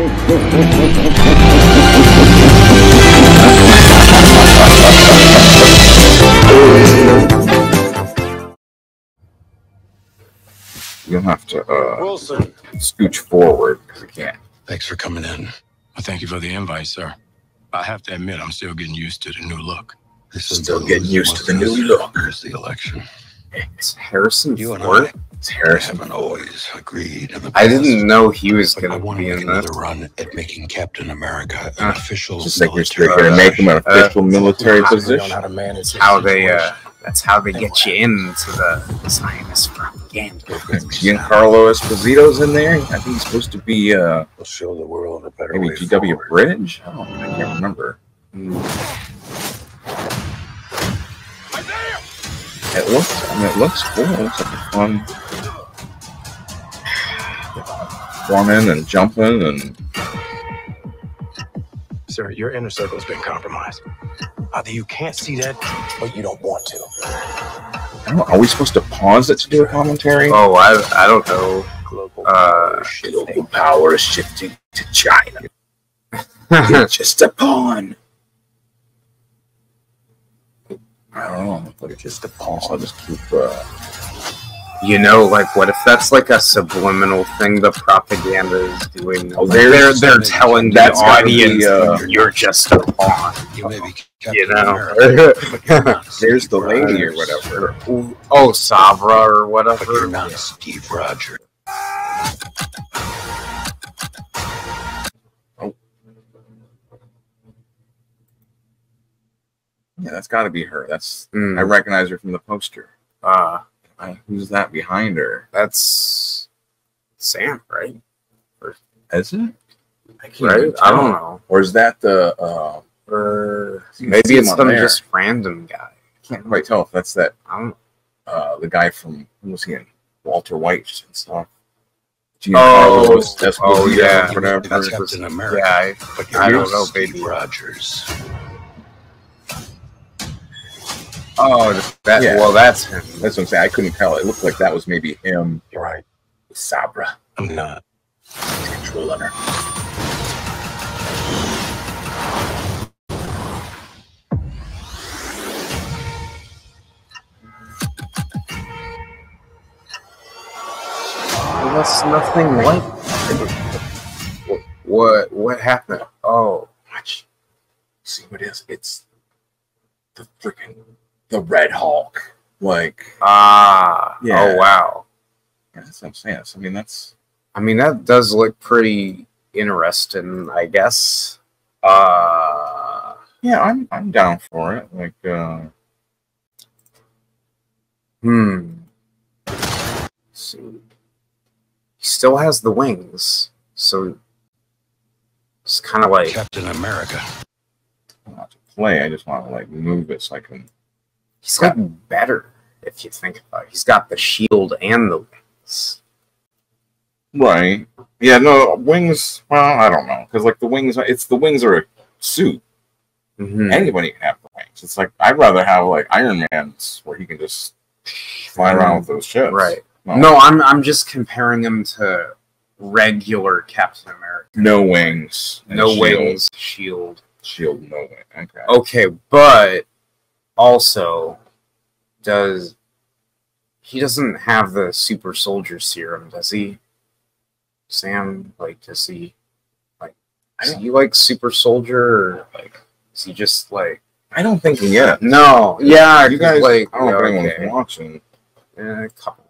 You'll have to uh, Wilson. scooch forward because you can't. Thanks for coming in. Well, thank you for the invite, sir. I have to admit, I'm still getting used to the new look. This Still getting used to the new look. Here's the election. It's Harrison You and Ford. I It's Harrison. haven't always agreed. In the I didn't know he was but I gonna want be to make in another this. run at making Captain America an Uh, official Just military. straight going to make him an Uh, official military How position. manage How they uh that's how they get you into the Zionist propaganda. Giancarlo Esposito's in there. I think he's supposed to be uh, We'll show the world a better maybe way G.W. forward. Bridge. Oh, I can't remember. It looks. I mean, it looks cool. It looks like a fun. Forming and jumping and Sir, your inner circle's been compromised. Either you can't see that, or you don't want to. I don't are we supposed to pause it to do a commentary? Oh, I I don't know. Global Uh, Global power is shifting to China. You're just a pawn. I don't know. But it's just a pawn. So I'll just keep. Uh, you know, like what if that's like a subliminal thing the propaganda is doing? Oh, they're there's- they're telling the that's be, audience uh, you're just a pawn. You may be You know. America, but you're not there's the lady or whatever. oh, Sabra or But you're whatever. not Steve Rogers. Yeah, that's got to be her. That's I Mm, recognize her from the poster. uh, who's that behind her? that's Sam, right? Is it? I can't Right? I don't know. Or is that the? Uh, Or maybe it's some there. just random guy. I can't quite tell if that's that. I don't. Uh, the guy from who was he in? Walter White and stuff. Oh, Giancarlo oh, yeah. whatever. That's Captain America. Yeah, I, I don't know, baby. Rogers. Oh, that. Yeah. Well, that's him. That's what I'm saying. I couldn't tell. It looked like that was maybe him. You're right. Sabra. I'm not. Control on her. That's nothing like. What? What, what happened? Oh, Watch. See what it is? It's the freaking the Red Hulk. Like, ah. Yeah. Oh, wow. yeah, that's what I'm saying. I mean, that's I mean, that does look pretty interesting. I guess. Uh. yeah. I'm I'm down for it. Like, uh, Hmm. Let's see. He still has the wings, so it's kind of like Captain America. not to play. I just want to like move it so I can. He's gotten better. If you think about it, he's got the shield and the wings. Right. Yeah. No wings. Well, I don't know because like the wings. It's the wings are a suit. Mhm. Anybody can have the wings. It's like I'd rather have like Iron Man's where he can just fly around with those ships. Right. No, No, I'm I'm just comparing him to regular Captain America. no wings. No shield. wings, shield. Shield. No wing. Okay. Okay, but also does he doesn't have the super soldier serum, does he? Sam, like, does he like is he like super soldier or like is he just like I don't think yet. no yeah You guys, like I don't know if yeah, anyone's okay. watching. Eh, a couple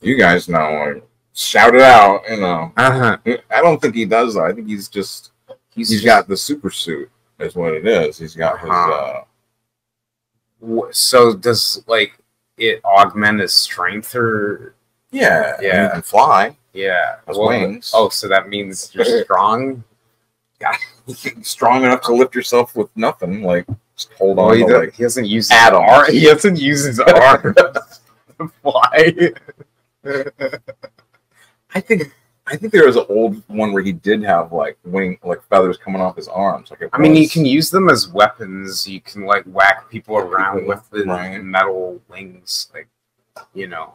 You guys know, like, shout it out. You know, uh-huh I don't think he does. Though. I think he's just he's, he's just- got the super suit. Is what it is. He's got his. Uh-huh. uh so does like it augment his strength or Yeah. Yeah. You can fly. yeah His well, wings. oh so that means you're strong Yeah. Strong enough to lift yourself with nothing. Like just hold on. he, to, does, like, he doesn't use his atoms. arm. He doesn't use his arm to fly. I think. I think there was an old one where he did have like wing, like feathers coming off his arms. Like I mean, you can use them as weapons. You can like whack people around People, with the right. metal wings, like you know,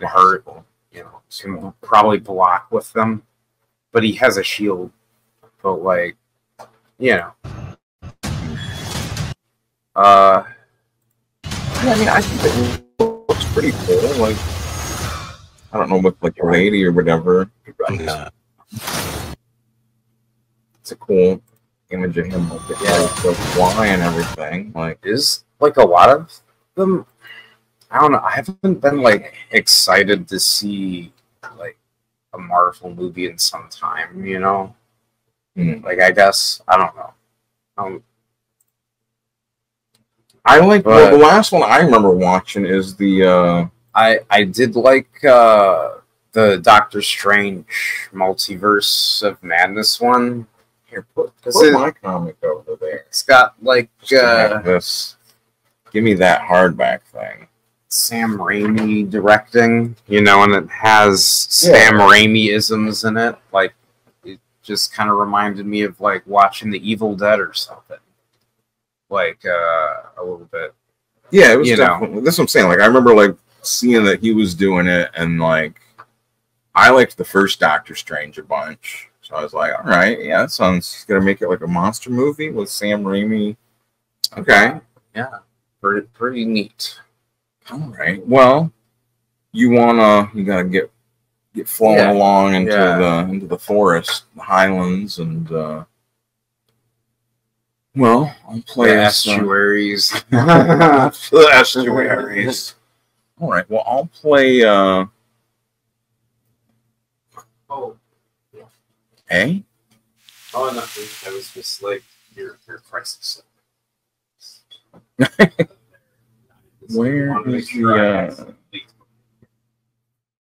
to hurt. You know, can probably block with them. but he has a shield. But like, you know, uh, Yeah, I mean, I think it looks pretty cool. Like, I don't know what like a lady or whatever. Yeah. It's a cool image of him with the, Yeah. like, the fly and everything. Like, is like a lot of them. I don't know. I haven't been like excited to see like a Marvel movie in some time. You know, hmm. like I guess I don't know. Um, I like But- well, the last one I remember watching is the uh I I did like uh the Doctor Strange multiverse of madness one. here put, Is put it- my comic over there. It's got like uh, this. Give me that hardback thing. Sam Raimi directing, you know, and it has Yeah. Sam Raimi isms in it. Like it just kind of reminded me of like watching The Evil Dead or something. Like uh a little bit. Yeah, it was You know. definitely. That's what I'm saying. Like, I remember like seeing that he was doing it, and like, I liked the first Doctor Strange a bunch. So I was like, all right, yeah, that sounds. He's gonna make it like a monster movie with Sam Raimi. Okay, Yeah. Pretty pretty neat. all right. Well, you wanna, you gotta get get flowing Yeah. along into Yeah. the into the forest, the highlands, and uh well, I'll play The uh, estuaries. estuaries. All right. Well, I'll play. uh oh, A. oh no, I was just like your your crisis. Where is Wanted to is make sure I the, uh,